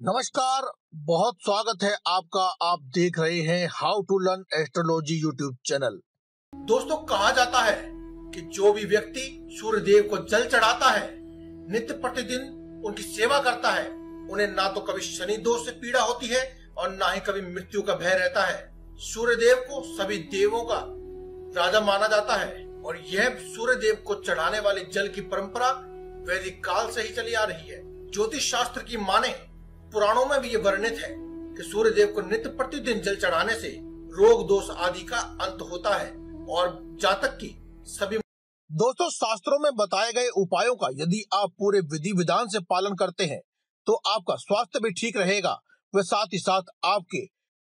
नमस्कार, बहुत स्वागत है आपका आप देख रहे हैं how to learn astrology YouTube channel दोस्तों, कहा जाता है कि जो भी व्यक्ति सूर्य देव को जल चढ़ाता है, नित्य प्रतिदिन उनकी सेवा करता है। उन्हें ना तो कभी शनि दोष से पीड़ा होती है और ना ही कभी मृत्यु का भय रहता है। सूर्य देव को सभी देवों का राजा माना जाता है और यह सूर्य देव को चढ़ाने वाले जल की परंपरा वैदिक काल से ही चली आ रही है। ज्योतिष शास्त्र की माने पुराणों में भी ये वर्णित है कि सूर्य देव को नित्य प्रतिदिन जल चढ़ाने से रोग दोष आदि का अंत होता है और जातक की सभी दोस्तों, शास्त्रों में बताए गए उपायों का यदि आप पूरे विधि विधान से पालन करते हैं तो आपका स्वास्थ्य भी ठीक रहेगा। व साथ ही साथ आपके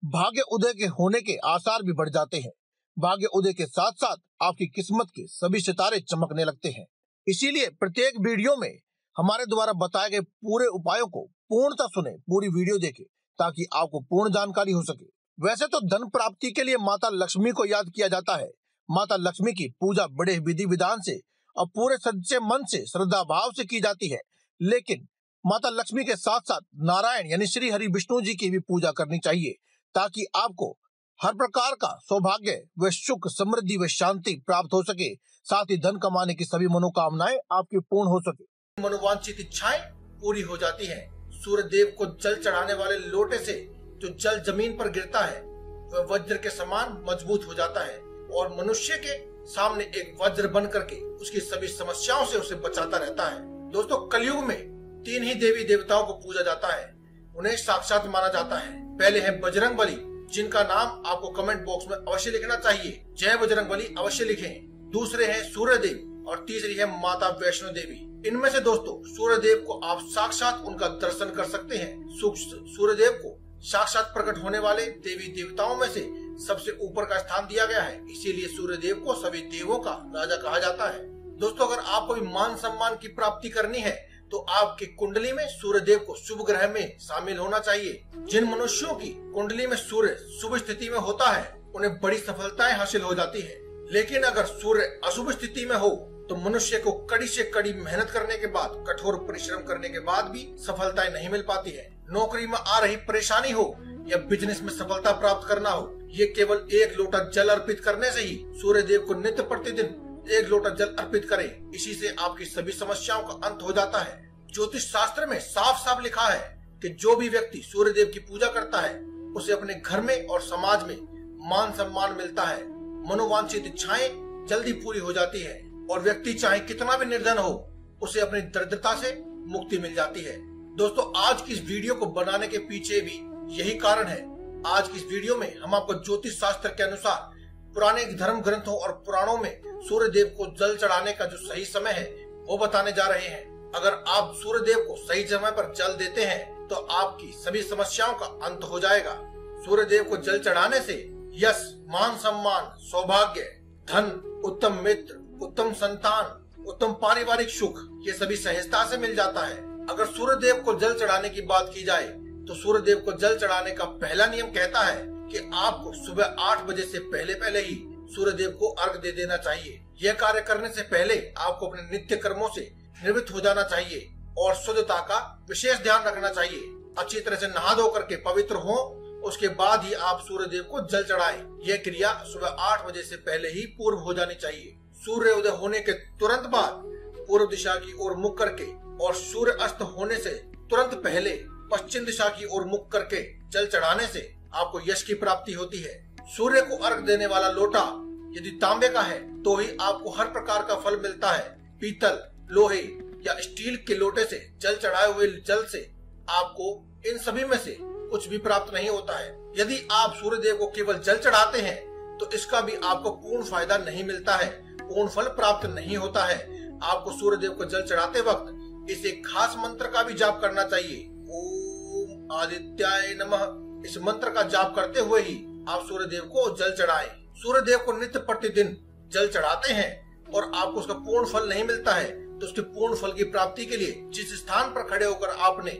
भाग्य उदय के होने के आसार भी बढ़ जाते हैं। भाग्य उदय के साथ साथ आपकी किस्मत के सभी सितारे चमकने लगते हैं। इसीलिए प्रत्येक वीडियो में हमारे द्वारा बताए गए पूरे उपायों को पूर्णता सुने, पूरी वीडियो देखे, ताकि आपको पूर्ण जानकारी हो सके। वैसे तो धन प्राप्ति के लिए माता लक्ष्मी को याद किया जाता है। माता लक्ष्मी की पूजा बड़े विधि विधान से और पूरे सच्चे मन से, श्रद्धा भाव से की जाती है। लेकिन माता लक्ष्मी के साथ साथ नारायण यानी श्री हरि विष्णु जी की भी पूजा करनी चाहिए, ताकि आपको हर प्रकार का सौभाग्य व सुख, समृद्धि व शांति प्राप्त हो सके। साथ ही धन कमाने की सभी मनोकामनाएँ आपकी पूर्ण हो सके। मनोवांछित इच्छाएँ पूरी हो जाती हैं। सूर्य देव को जल चढ़ाने वाले लोटे से जो जल ज़मीन पर गिरता है, वह वज्र के समान मज़बूत हो जाता है और मनुष्य के सामने एक वज्र बन करके उसकी सभी समस्याओं से उसे बचाता रहता है। दोस्तों, कलयुग में तीन ही देवी देवताओं को पूजा जाता है। उन्हें साक्षात माना जाता है। पहले है बजरंग बली जिनका नाम आपको कमेंट बॉक्स में अवश्य लिखना चाहिए। जय बजरंग बली अवश्य लिखें। दूसरे हैं सूर्य देव और तीसरी है माता वैष्णो देवी। इनमें से दोस्तों सूर्य देव को आप साक्षात उनका दर्शन कर सकते हैं। सूर्य देव को साक्षात प्रकट होने वाले देवी देवताओं में से सबसे ऊपर का स्थान दिया गया है। इसीलिए सूर्य देव को सभी देवों का राजा कहा जाता है। दोस्तों, अगर आपको भी मान सम्मान की प्राप्ति करनी है तो आपकी कुंडली में सूर्य देव को शुभ ग्रह में शामिल होना चाहिए। जिन मनुष्यों की कुंडली में सूर्य शुभ स्थिति में होता है, उन्हें बड़ी सफलताएँ हासिल हो जाती है। लेकिन अगर सूर्य अशुभ स्थिति में हो तो मनुष्य को कड़ी से कड़ी मेहनत करने के बाद, कठोर परिश्रम करने के बाद भी सफलताएँ नहीं मिल पाती है। नौकरी में आ रही परेशानी हो या बिज़नेस में सफलता प्राप्त करना हो, ये केवल एक लोटा जल अर्पित करने से ही सूर्य देव को नित्य प्रतिदिन एक लोटा जल अर्पित करें। इसी से आपकी सभी समस्याओं का अंत हो जाता है। ज्योतिष शास्त्र में साफ़ साफ़ लिखा है कि जो भी व्यक्ति सूर्य देव की पूजा करता है, उसे अपने घर में और समाज में मान सम्मान मिलता है। मनोवांछित इच्छाएँ जल्दी पूरी हो जाती है। और व्यक्ति चाहे कितना भी निर्धन हो, उसे अपनी दरिद्रता से मुक्ति मिल जाती है। दोस्तों, आज की इस वीडियो को बनाने के पीछे भी यही कारण है। आज की इस वीडियो में हम आपको ज्योतिष शास्त्र के अनुसार पुराने धर्म ग्रंथों और पुराणों में सूर्य देव को जल चढ़ाने का जो सही समय है, वो बताने जा रहे हैं। अगर आप सूर्य देव को सही समय पर जल देते हैं तो आपकी सभी समस्याओं का अंत हो जाएगा। सूर्य देव को जल चढ़ाने से यश मान सम्मान, सौभाग्य, धन, उत्तम मित्र उत्तम संतान, उत्तम पारिवारिक सुख, ये सभी सहजता से मिल जाता है। अगर सूर्य देव को जल चढ़ाने की बात की जाए तो सूर्य देव को जल चढ़ाने का पहला नियम कहता है कि आपको सुबह आठ बजे से पहले पहले ही सूर्य देव को अर्घ दे देना चाहिए। यह कार्य करने से पहले आपको अपने नित्य कर्मों से निवृत्त हो जाना चाहिए और शुद्धता का विशेष ध्यान रखना चाहिए। अच्छी तरह से नहा धो करके पवित्र हो, उसके बाद ही आप सूर्य देव को जल चढ़ाएँ। यह क्रिया सुबह आठ बजे से पहले ही पूर्व हो जानी चाहिए। सूर्य उदय होने के तुरंत बाद पूर्व दिशा की ओर मुख करके और सूर्य अस्त होने से तुरंत पहले पश्चिम दिशा की ओर मुख करके जल चढ़ाने से आपको यश की प्राप्ति होती है। सूर्य को अर्घ देने वाला लोटा यदि तांबे का है तो ही आपको हर प्रकार का फल मिलता है। पीतल, लोहे या स्टील के लोटे से, जल चढ़ाए हुए जल से आपको इन सभी में से कुछ भी प्राप्त नहीं होता है। यदि आप सूर्य देव को केवल जल चढ़ाते हैं तो इसका भी आपको पूर्ण फ़ायदा नहीं मिलता है। पूर्ण फल प्राप्त नहीं होता है। आपको सूर्य देव को जल चढ़ाते वक्त इस एक खास मंत्र का भी जाप करना चाहिए। ओम आदित्याय नमः। इस मंत्र का जाप करते हुए ही आप सूर्य देव को जल चढ़ाएँ। सूर्य देव को नित्य प्रतिदिन जल चढ़ाते हैं और आपको उसका पूर्ण फल नहीं मिलता है तो उसके पूर्ण फल की प्राप्ति के लिए जिस स्थान पर खड़े होकर आपने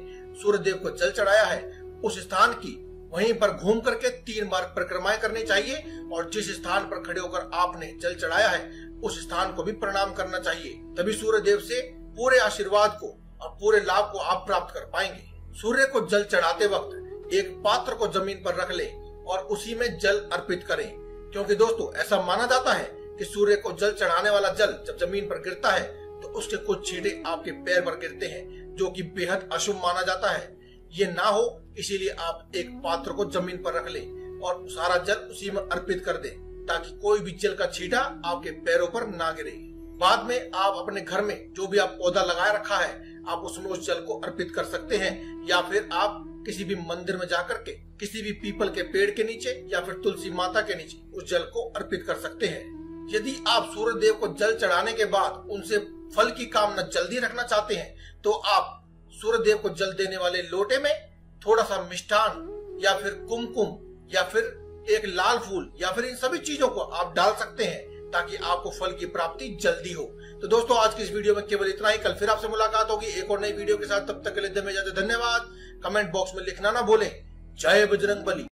सूर्य देव को जल चढ़ाया है, उस स्थान की वहीं पर घूम करके तीन बार परिक्रमाएँ करनी चाहिए और जिस स्थान पर खड़े होकर आपने जल चढ़ाया है, उस स्थान को भी प्रणाम करना चाहिए। तभी सूर्य देव से पूरे आशीर्वाद को और पूरे लाभ को आप प्राप्त कर पाएँगे। सूर्य को जल चढ़ाते वक्त एक पात्र को ज़मीन पर रख ले और उसी में जल अर्पित करें। क्योंकि दोस्तों, ऐसा माना जाता है कि सूर्य को जल चढ़ाने वाला जल जब ज़मीन पर गिरता है तो उसके कुछ छींटे आपके पैर पर गिरते हैं, जो कि बेहद अशुभ माना जाता है। ये ना हो, इसीलिए आप एक पात्र को ज़मीन पर रख ले और सारा जल उसी में अर्पित कर दे, ताकि कोई भी जल का छीटा आपके पैरों पर ना गिरे। बाद में आप अपने घर में जो भी आप पौधा लगाए रखा है, आप उसमें उस जल को अर्पित कर सकते हैं, या फिर आप किसी भी मंदिर में जाकर के, किसी भी पीपल के पेड़ के नीचे, या फिर तुलसी माता के नीचे उस जल को अर्पित कर सकते हैं। यदि आप सूर्य देव को जल चढ़ाने के बाद उनसे फल की कामना जल्दी रखना चाहते हैं तो आप सूर्य देव को जल देने वाले लोटे में थोड़ा सा मिष्ठान, या फिर कुमकुम, या फिर एक लाल फूल, या फिर इन सभी चीज़ों को आप डाल सकते हैं ताकि आपको फल की प्राप्ति जल्दी हो। तो दोस्तों, आज की इस वीडियो में केवल इतना ही। कल फिर आपसे मुलाकात होगी एक और नई वीडियो के साथ। तब तक के लिए धन्यवाद। कमेंट बॉक्स में लिखना ना भूलें। जय बजरंग बली